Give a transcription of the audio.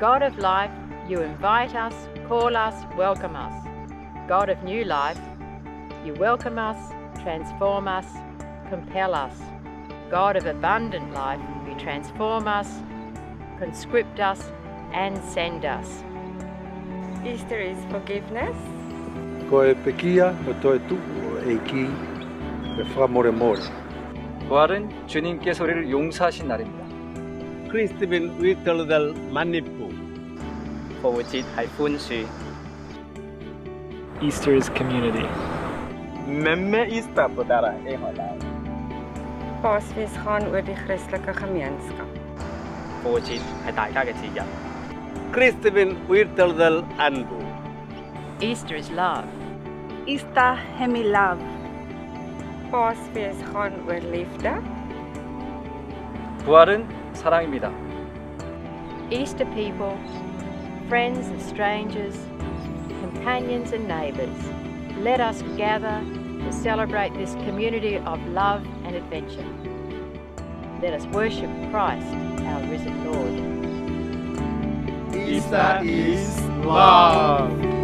God of life, you invite us, call us, welcome us. God of new life, you welcome us, transform us, compel us. God of abundant life, you transform us, conscript us, and send us. Easter is forgiveness. Ko e pekia o toi tu e ki e whamore more. 부활은 주님께서 우리를 용서하신 날입니다. கிறிஸ்துவின் உயிர்த்தெழுதல் மன்னிப்பு Easter is community. Memme Easter på dere i Holland. Paasfees gaan oor die Christelike gemeenskap. Paasfees het daai we're told uirtelzel anbu. Easter is love. Easter hemi love. Paasfees gaan oor liefde. Warren 사랑입니다. Easter people, friends and strangers, companions and neighbours, let us gather to celebrate this community of love and adventure. Let us worship Christ, our risen Lord. Easter is love